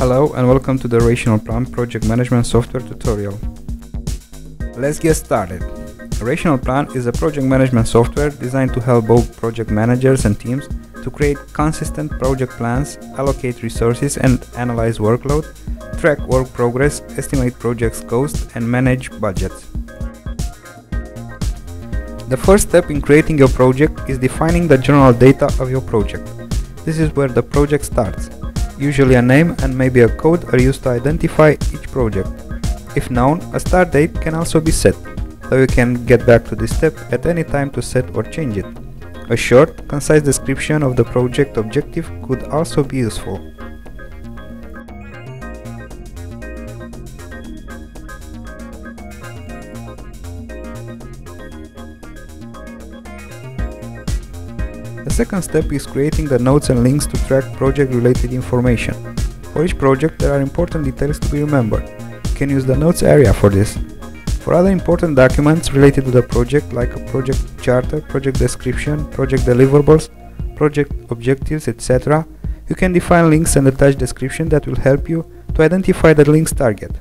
Hello and welcome to the RationalPlan project management software tutorial. Let's get started. RationalPlan is a project management software designed to help both project managers and teams to create consistent project plans, allocate resources and analyze workload, track work progress, estimate projects cost and manage budgets. The first step in creating your project is defining the general data of your project. This is where the project starts. Usually a name and maybe a code are used to identify each project. If known, a start date can also be set, so you can get back to this step at any time to set or change it. A short, concise description of the project objective could also be useful. The second step is creating the notes and links to track project related information. For each project there are important details to be remembered. You can use the notes area for this. For other important documents related to the project like a project charter, project description, project deliverables, project objectives, etc., you can define links and attach description that will help you to identify the link's target.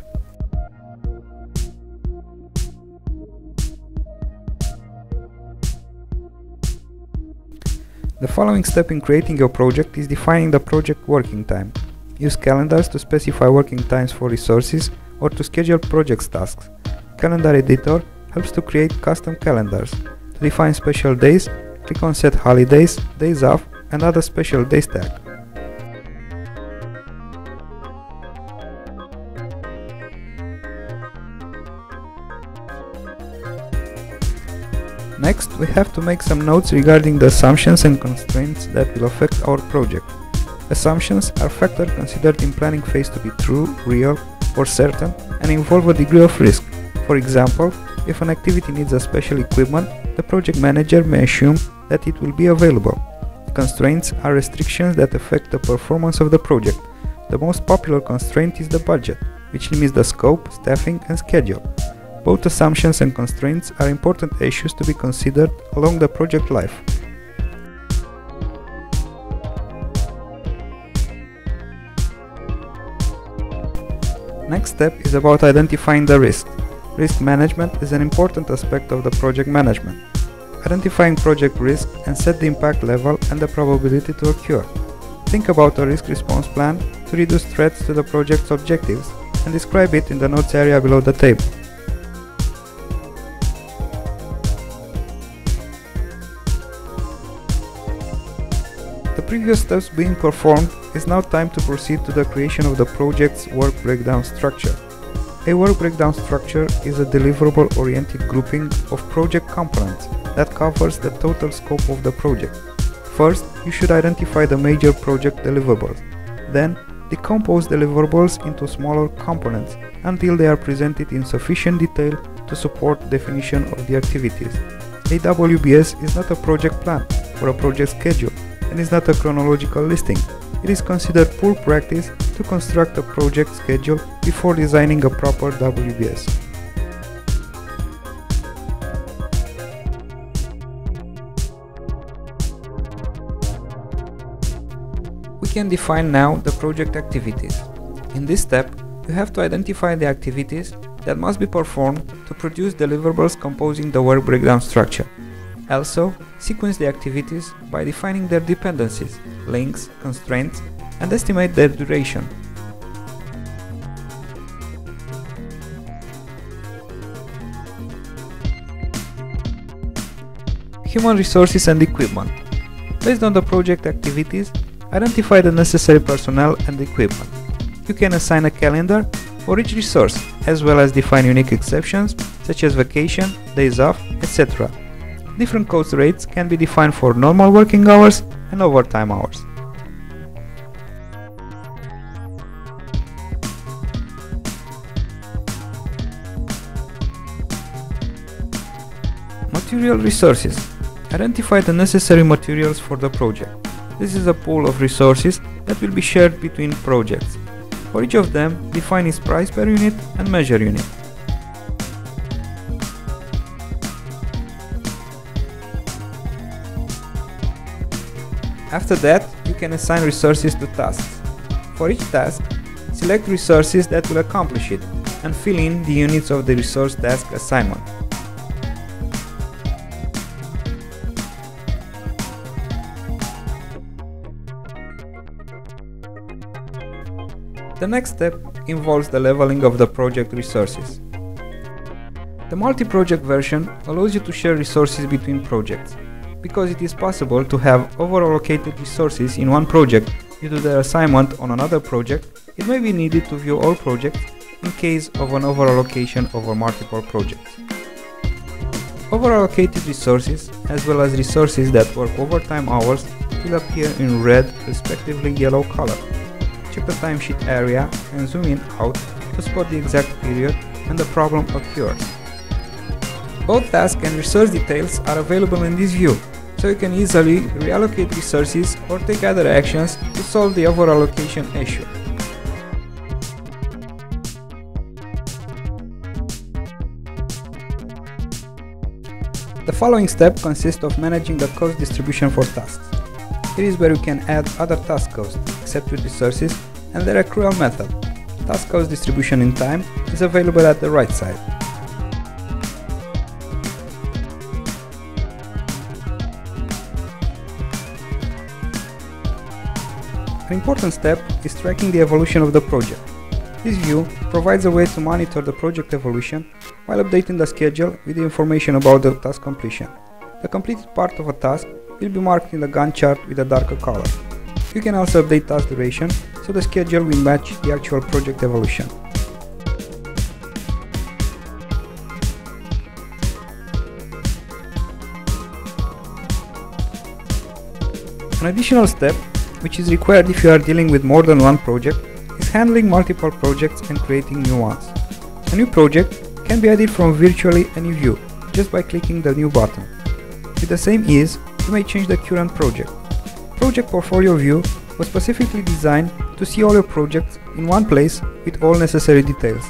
The following step in creating your project is defining the project working time. Use calendars to specify working times for resources or to schedule project tasks. Calendar Editor helps to create custom calendars. To define special days, click on Set Holidays, Days Off and other special days tag. Next, we have to make some notes regarding the assumptions and constraints that will affect our project. Assumptions are factors considered in planning phase to be true, real, or certain and involve a degree of risk. For example, if an activity needs a special equipment, the project manager may assume that it will be available. Constraints are restrictions that affect the performance of the project. The most popular constraint is the budget, which limits the scope, staffing and schedule. Both assumptions and constraints are important issues to be considered along the project life. Next step is about identifying the risk. Risk management is an important aspect of the project management. Identifying project risk and set the impact level and the probability to occur. Think about a risk response plan to reduce threats to the project's objectives and describe it in the notes area below the table. Previous steps being performed, it's now time to proceed to the creation of the project's work breakdown structure. A work breakdown structure is a deliverable-oriented grouping of project components that covers the total scope of the project. First, you should identify the major project deliverables. Then, decompose deliverables into smaller components until they are presented in sufficient detail to support definition of the activities. A WBS is not a project plan or a project schedule and is not a chronological listing. It is considered poor practice to construct a project schedule before designing a proper WBS. We can define now the project activities. In this step, you have to identify the activities that must be performed to produce deliverables composing the work breakdown structure. Also, sequence the activities by defining their dependencies, links, constraints, and estimate their duration. Human resources and equipment. Based on the project activities, identify the necessary personnel and equipment. You can assign a calendar for each resource, as well as define unique exceptions such as vacation, days off, etc. Different cost rates can be defined for normal working hours and overtime hours. Material resources. Identify the necessary materials for the project. This is a pool of resources that will be shared between projects. For each of them, define its price per unit and measure unit. After that, you can assign resources to tasks. For each task, select resources that will accomplish it, and fill in the units of the resource task assignment. The next step involves the leveling of the project resources. The multi-project version allows you to share resources between projects, because it is possible to have over-allocated resources in one project due to their assignment on another project, it may be needed to view all projects in case of an over-allocation over multiple projects. Over-allocated resources, as well as resources that work overtime hours, will appear in red, respectively yellow color check the timesheet area and zoom in out to spot the exact period when the problem occurs. Both task and resource details are available in this view, so you can easily reallocate resources or take other actions to solve the over-allocation issue. The following step consists of managing the cost distribution for tasks. Here is where you can add other task costs, except with resources, and their accrual method. Task cost distribution in time is available at the right side. An important step is tracking the evolution of the project. This view provides a way to monitor the project evolution while updating the schedule with the information about the task completion. The completed part of a task will be marked in the Gantt chart with a darker color. You can also update task duration so the schedule will match the actual project evolution. An additional step, which is required if you are dealing with more than one project, is handling multiple projects and creating new ones. A new project can be added from virtually any view, just by clicking the new button. With the same ease, you may change the current project. Project Portfolio View was specifically designed to see all your projects in one place with all necessary details.